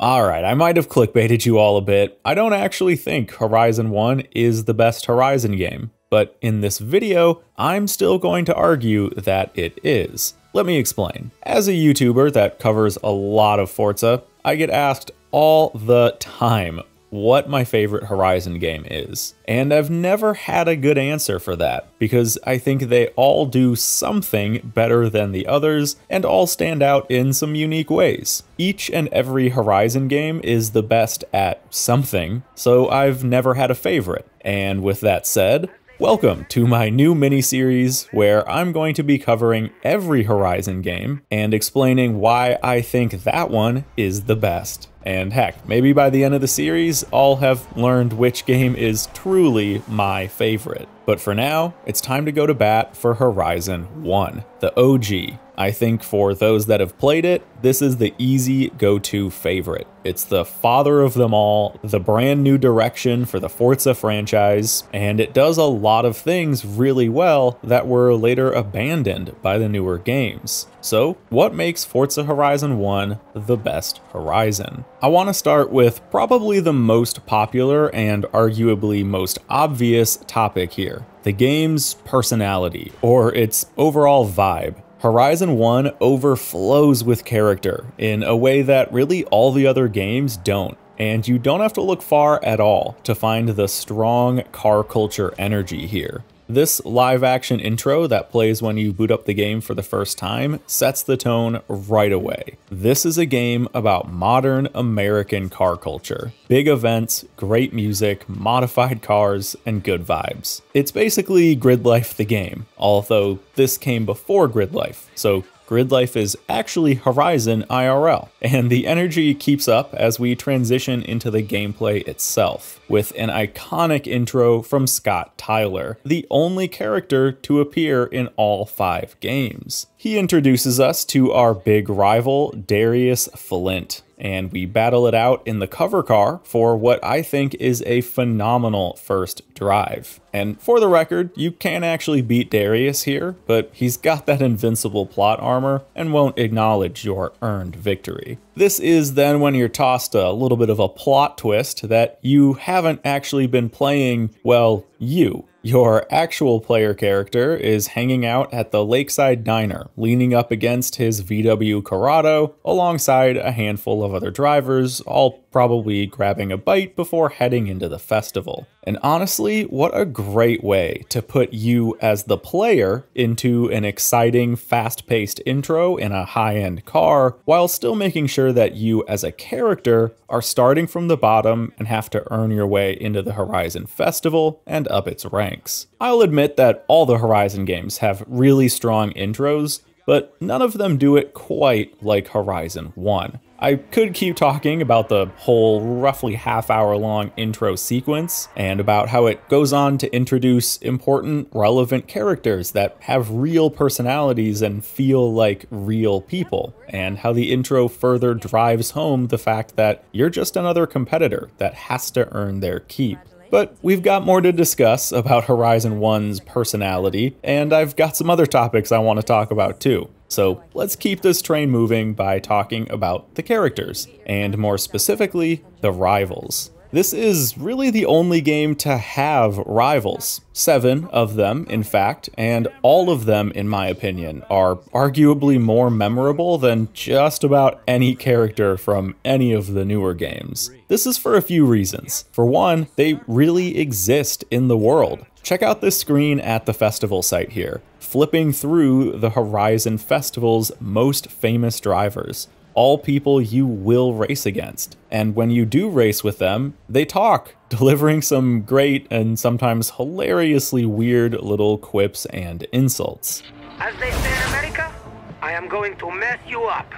Alright, I might have clickbaited you all a bit. I don't actually think Horizon 1 is the best Horizon game, but in this video, I'm still going to argue that it is. Let me explain. As a YouTuber that covers a lot of Forza, I get asked all the time what my favorite Horizon game is. And I've never had a good answer for that, because I think they all do something better than the others, and all stand out in some unique ways. Each and every Horizon game is the best at something, so I've never had a favorite. And with that said, Welcome to my new mini-series where I'm going to be covering every Horizon game and explaining why I think that one is the best. And heck, maybe by the end of the series, I'll have learned which game is truly my favorite. But for now, it's time to go to bat for Horizon 1, the OG. I think for those that have played it, this is the easy go-to favorite. It's the father of them all, the brand new direction for the Forza franchise, and it does a lot of things really well that were later abandoned by the newer games. So, what makes Forza Horizon 1 the best Horizon? I want to start with probably the most popular and arguably most obvious topic here the game's personality, or its overall vibe. Horizon 1 overflows with character in a way that really all the other games don't. And you don't have to look far at all to find the strong car culture energy here. This live action intro that plays when you boot up the game for the first time sets the tone right away. This is a game about modern American car culture. Big events, great music, modified cars, and good vibes. It's basically Grid Life the game, although this came before Grid Life, so Grid Life is actually Horizon IRL, and the energy keeps up as we transition into the gameplay itself, with an iconic intro from Scott Tyler, the only character to appear in all five games. He introduces us to our big rival, Darius Flint, and we battle it out in the cover car for what I think is a phenomenal first drive. And for the record, you can actually beat Darius here, but he's got that invincible plot armor and won't acknowledge your earned victory. This is then when you're tossed a little bit of a plot twist that you haven't actually been playing, well, you. Your actual player character is hanging out at the Lakeside Diner, leaning up against his VW Corrado alongside a handful of other drivers, all probably grabbing a bite before heading into the festival. And honestly, what a great way to put you as the player into an exciting, fast paced intro in a high end car, while still making sure that you as a character are starting from the bottom and have to earn your way into the Horizon Festival and up its ranks. I'll admit that all the Horizon games have really strong intros, but none of them do it quite like Horizon 1. I could keep talking about the whole roughly half hour long intro sequence and about how it goes on to introduce important, relevant characters that have real personalities and feel like real people, and how the intro further drives home the fact that you're just another competitor that has to earn their keep. But we've got more to discuss about Horizon 1's personality, and I've got some other topics I want to talk about too. So let's keep this train moving by talking about the characters, and more specifically, the rivals. This is really the only game to have rivals. Seven of them, in fact, and all of them, in my opinion, are arguably more memorable than just about any character from any of the newer games. This is for a few reasons. For one, they really exist in the world. Check out this screen at the festival site here, flipping through the Horizon Festival's most famous drivers all people you will race against. And when you do race with them, they talk, delivering some great and sometimes hilariously weird little quips and insults. As they say in America, I am going to mess you up.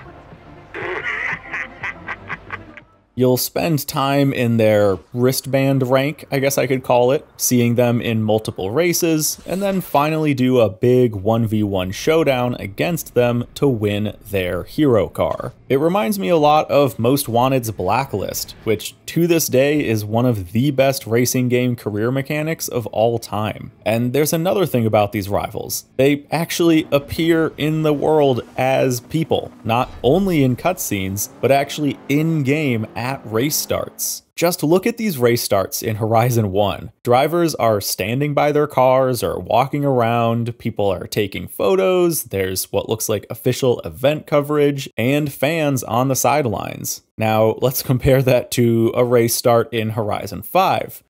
You'll spend time in their wristband rank, I guess I could call it, seeing them in multiple races, and then finally do a big 1v1 showdown against them to win their hero car. It reminds me a lot of Most Wanted's Blacklist, which to this day is one of the best racing game career mechanics of all time. And there's another thing about these rivals. They actually appear in the world as people, not only in cutscenes, but actually in-game at race starts. Just look at these race starts in Horizon 1. Drivers are standing by their cars or walking around, people are taking photos, there's what looks like official event coverage, and fans on the sidelines. Now, let's compare that to a race start in Horizon 5.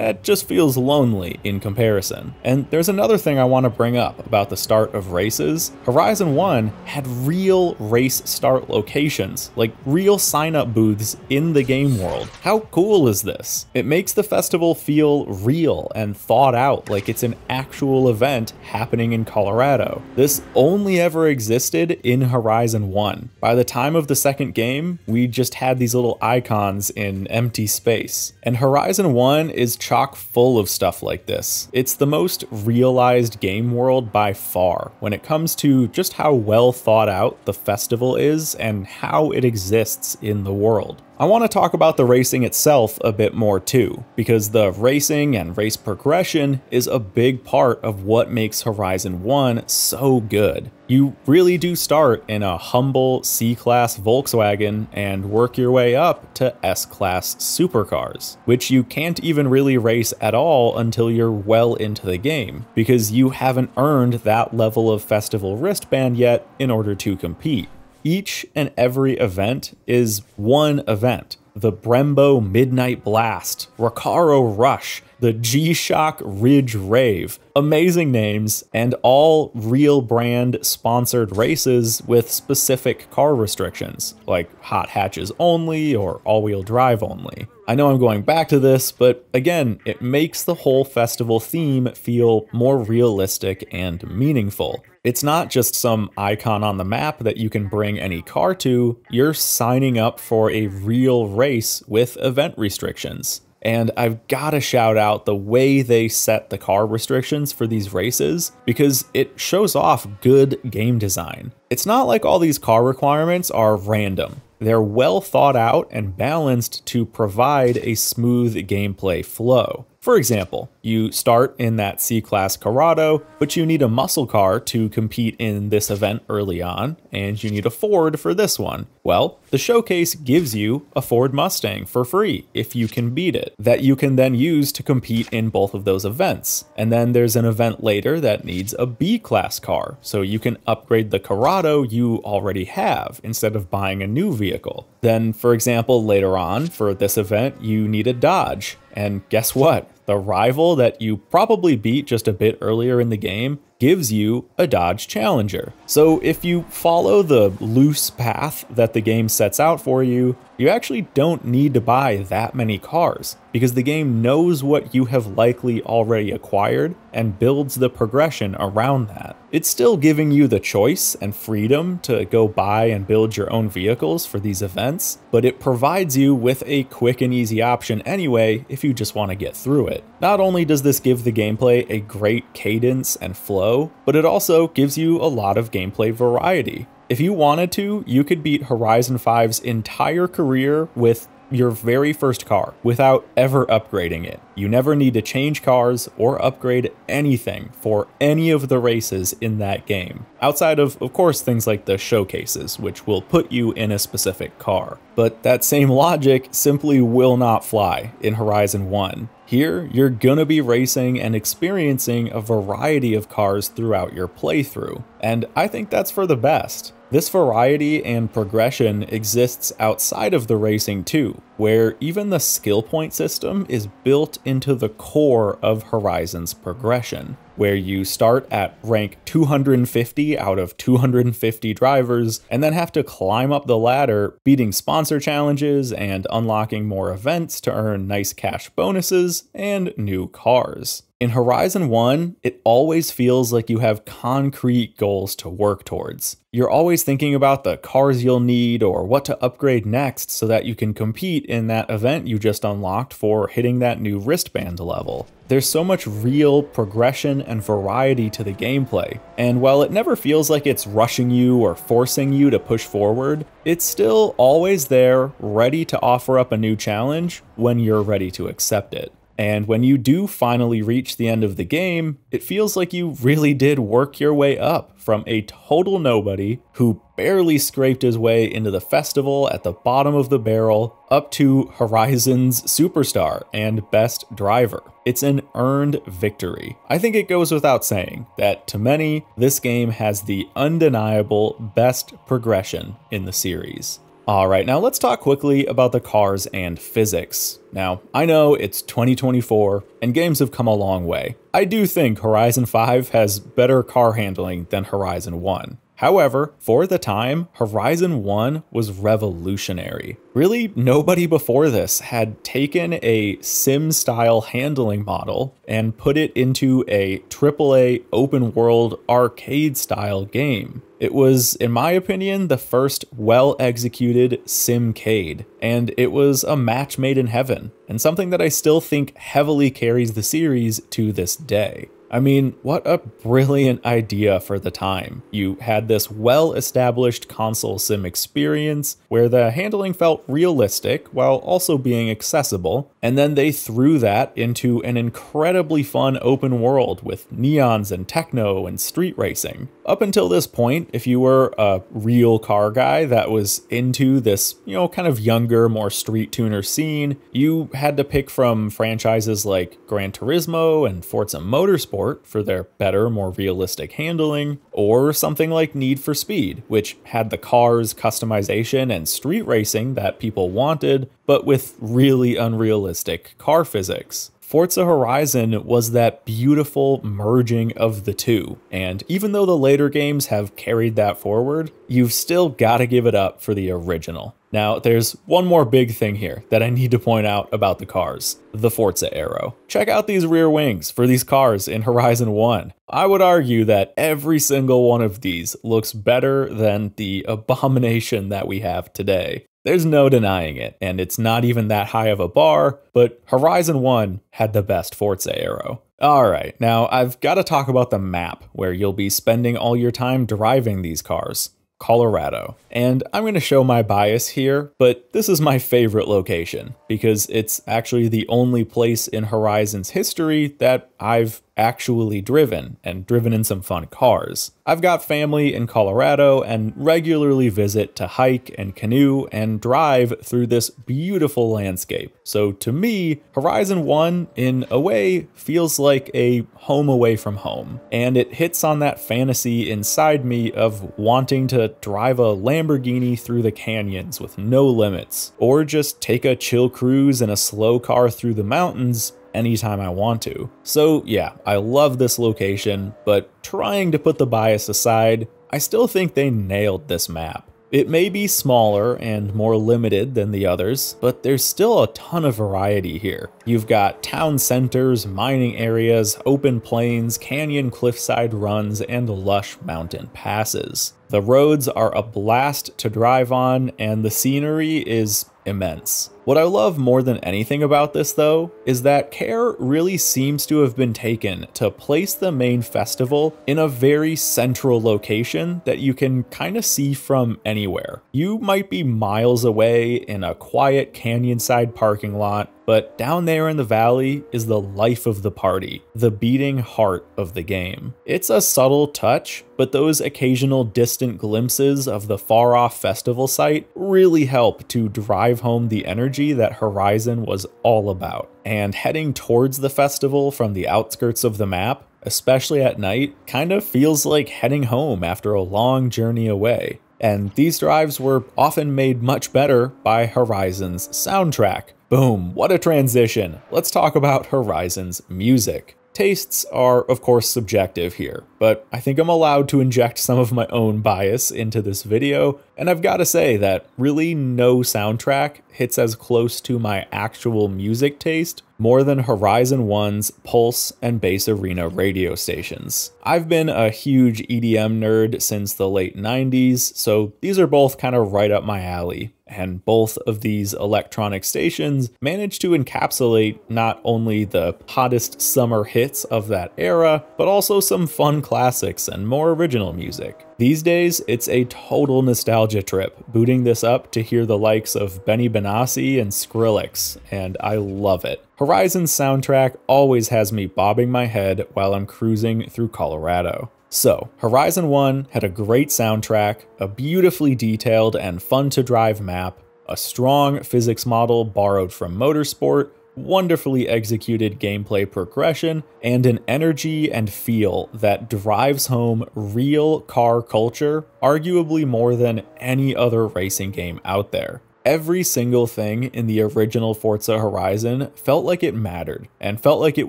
That just feels lonely in comparison. And there's another thing I want to bring up about the start of races. Horizon 1 had real race start locations, like real sign up booths in the game world. How cool is this? It makes the festival feel real and thought out like it's an actual event happening in Colorado. This only ever existed in Horizon 1. By the time of the second game, we just had these little icons in empty space. And Horizon 1 is chock full of stuff like this. It's the most realized game world by far when it comes to just how well thought out the festival is and how it exists in the world. I want to talk about the racing itself a bit more too, because the racing and race progression is a big part of what makes Horizon 1 so good. You really do start in a humble C-Class Volkswagen and work your way up to S-Class supercars, which you can't even really race at all until you're well into the game, because you haven't earned that level of festival wristband yet in order to compete. Each and every event is one event. The Brembo Midnight Blast, Recaro Rush, the G-Shock Ridge Rave. Amazing names, and all real brand sponsored races with specific car restrictions, like hot hatches only or all wheel drive only. I know I'm going back to this, but again, it makes the whole festival theme feel more realistic and meaningful. It's not just some icon on the map that you can bring any car to, you're signing up for a real race with event restrictions. And I've got to shout out the way they set the car restrictions for these races because it shows off good game design. It's not like all these car requirements are random. They're well thought out and balanced to provide a smooth gameplay flow. For example, you start in that C-Class Corrado, but you need a muscle car to compete in this event early on, and you need a Ford for this one. Well, the showcase gives you a Ford Mustang for free if you can beat it, that you can then use to compete in both of those events. And then there's an event later that needs a B-Class car, so you can upgrade the Corrado you already have instead of buying a new vehicle. Then, for example, later on, for this event, you need a Dodge, and guess what? The rival that you probably beat just a bit earlier in the game gives you a Dodge Challenger. So if you follow the loose path that the game sets out for you, you actually don't need to buy that many cars because the game knows what you have likely already acquired and builds the progression around that. It's still giving you the choice and freedom to go buy and build your own vehicles for these events, but it provides you with a quick and easy option anyway if you just want to get through it. Not only does this give the gameplay a great cadence and flow, but it also gives you a lot of gameplay variety. If you wanted to, you could beat Horizon 5's entire career with your very first car without ever upgrading it. You never need to change cars or upgrade anything for any of the races in that game. Outside of, of course, things like the showcases, which will put you in a specific car. But that same logic simply will not fly in Horizon 1. Here, you're gonna be racing and experiencing a variety of cars throughout your playthrough, and I think that's for the best. This variety and progression exists outside of the racing too, where even the skill point system is built into the core of Horizon's progression, where you start at rank 250 out of 250 drivers and then have to climb up the ladder, beating sponsor challenges and unlocking more events to earn nice cash bonuses and new cars. In Horizon 1, it always feels like you have concrete goals to work towards. You're always thinking about the cars you'll need or what to upgrade next so that you can compete in that event you just unlocked for hitting that new wristband level. There's so much real progression and variety to the gameplay, and while it never feels like it's rushing you or forcing you to push forward, it's still always there, ready to offer up a new challenge when you're ready to accept it. And when you do finally reach the end of the game, it feels like you really did work your way up from a total nobody who barely scraped his way into the festival at the bottom of the barrel up to Horizon's superstar and best driver. It's an earned victory. I think it goes without saying that to many, this game has the undeniable best progression in the series. Alright, now let's talk quickly about the cars and physics. Now, I know it's 2024 and games have come a long way. I do think Horizon 5 has better car handling than Horizon 1. However, for the time, Horizon 1 was revolutionary. Really, nobody before this had taken a sim style handling model and put it into a AAA open world arcade style game. It was, in my opinion, the first well executed simcade, and it was a match made in heaven, and something that I still think heavily carries the series to this day. I mean, what a brilliant idea for the time. You had this well established console sim experience where the handling felt realistic while also being accessible, and then they threw that into an incredibly fun open world with neons and techno and street racing. Up until this point, if you were a real car guy that was into this, you know, kind of younger, more street tuner scene, you had to pick from franchises like Gran Turismo and Forza Motorsport for their better, more realistic handling, or something like Need for Speed, which had the cars, customization, and street racing that people wanted, but with really unrealistic car physics. Forza Horizon was that beautiful merging of the two, and even though the later games have carried that forward, you've still got to give it up for the original. Now, there's one more big thing here that I need to point out about the cars the Forza Aero. Check out these rear wings for these cars in Horizon 1. I would argue that every single one of these looks better than the abomination that we have today. There's no denying it, and it's not even that high of a bar, but Horizon 1 had the best Forza Aero. Alright, now I've got to talk about the map where you'll be spending all your time driving these cars. Colorado. And I'm going to show my bias here, but this is my favorite location because it's actually the only place in Horizon's history that I've actually driven and driven in some fun cars. I've got family in Colorado and regularly visit to hike and canoe and drive through this beautiful landscape. So to me, Horizon 1 in a way feels like a home away from home. And it hits on that fantasy inside me of wanting to drive a Lamborghini through the canyons with no limits, or just take a chill cruise in a slow car through the mountains anytime I want to. So yeah, I love this location, but trying to put the bias aside, I still think they nailed this map. It may be smaller and more limited than the others, but there's still a ton of variety here. You've got town centers, mining areas, open plains, canyon cliffside runs, and lush mountain passes. The roads are a blast to drive on, and the scenery is immense. What I love more than anything about this, though, is that care really seems to have been taken to place the main festival in a very central location that you can kind of see from anywhere. You might be miles away in a quiet canyon side parking lot, but down there in the valley is the life of the party, the beating heart of the game. It's a subtle touch, but those occasional distant glimpses of the far off festival site really help to drive home the energy that Horizon was all about. And heading towards the festival from the outskirts of the map, especially at night, kind of feels like heading home after a long journey away. And these drives were often made much better by Horizon's soundtrack. Boom, what a transition. Let's talk about Horizon's music. Tastes are, of course, subjective here, but I think I'm allowed to inject some of my own bias into this video, and I've got to say that really no soundtrack hits as close to my actual music taste more than Horizon 1's Pulse and Bass Arena radio stations. I've been a huge EDM nerd since the late 90s, so these are both kind of right up my alley and both of these electronic stations managed to encapsulate not only the hottest summer hits of that era, but also some fun classics and more original music. These days, it's a total nostalgia trip, booting this up to hear the likes of Benny Benassi and Skrillex, and I love it. Horizon's soundtrack always has me bobbing my head while I'm cruising through Colorado. So, Horizon 1 had a great soundtrack, a beautifully detailed and fun to drive map, a strong physics model borrowed from Motorsport, wonderfully executed gameplay progression, and an energy and feel that drives home real car culture, arguably more than any other racing game out there. Every single thing in the original Forza Horizon felt like it mattered and felt like it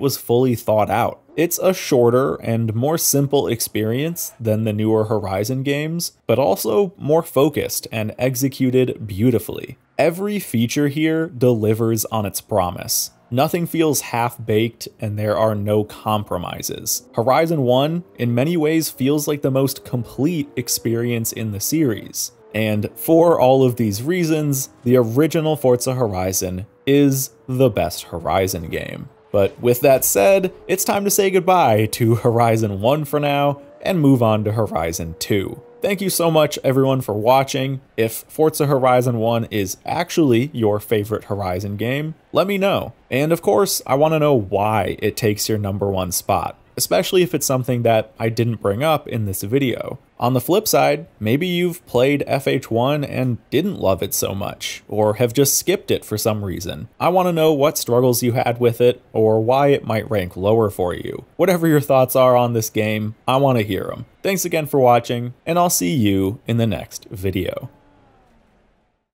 was fully thought out. It's a shorter and more simple experience than the newer Horizon games, but also more focused and executed beautifully. Every feature here delivers on its promise. Nothing feels half baked, and there are no compromises. Horizon 1, in many ways, feels like the most complete experience in the series. And for all of these reasons, the original Forza Horizon is the best Horizon game. But with that said, it's time to say goodbye to Horizon 1 for now and move on to Horizon 2. Thank you so much everyone for watching. If Forza Horizon 1 is actually your favorite Horizon game, let me know. And of course, I want to know why it takes your number one spot especially if it's something that I didn't bring up in this video. On the flip side, maybe you've played FH1 and didn't love it so much, or have just skipped it for some reason. I want to know what struggles you had with it, or why it might rank lower for you. Whatever your thoughts are on this game, I want to hear them. Thanks again for watching, and I'll see you in the next video.